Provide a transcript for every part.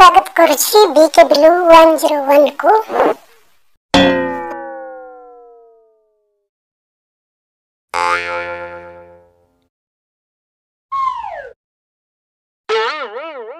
ಸ್ವಾಗತಗೊಳಿಸಿ B K blue one zero ಒನ್ಗೂ Woo!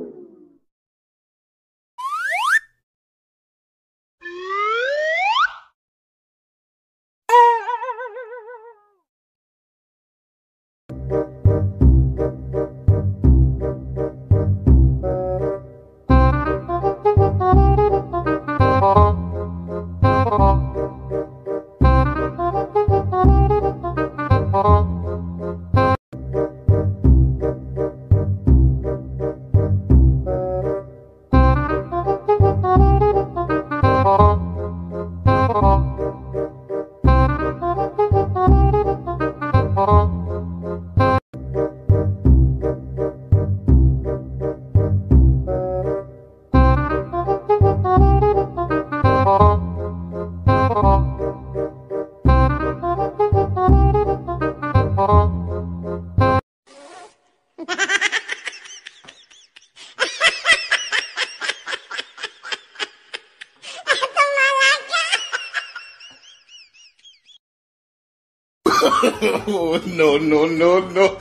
no, no, no, no.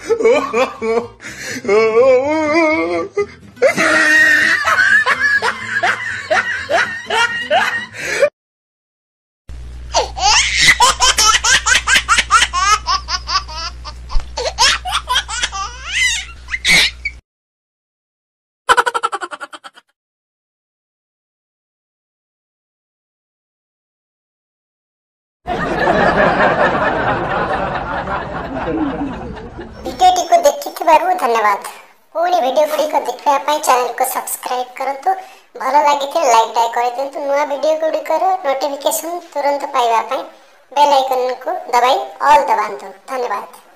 Oh. ଭିଡ଼ିଓଟିକୁ ଦେଖିଥିବାରୁ ଧନ୍ୟବାଦ ପୁଣି ଭିଡ଼ିଓ ଗୁଡ଼ିକ ଦେଖିବା ପାଇଁ ଚ୍ୟାନେଲକୁ ସବସ୍କ୍ରାଇବ୍ କରନ୍ତୁ ଭଲ ଲାଗିଥିଲେ ଲାଇକ୍ଟା କରିଦିଅନ୍ତୁ ନୂଆ ଭିଡ଼ିଓ ଗୁଡ଼ିକର ନୋଟିଫିକେସନ୍ ତୁରନ୍ତ ପାଇବା ପାଇଁ ବେଲ୍ ଆଇକନ୍କୁ ଦବାଇ ଅଲ୍ ଦବାନ୍ତୁ ଧନ୍ୟବାଦ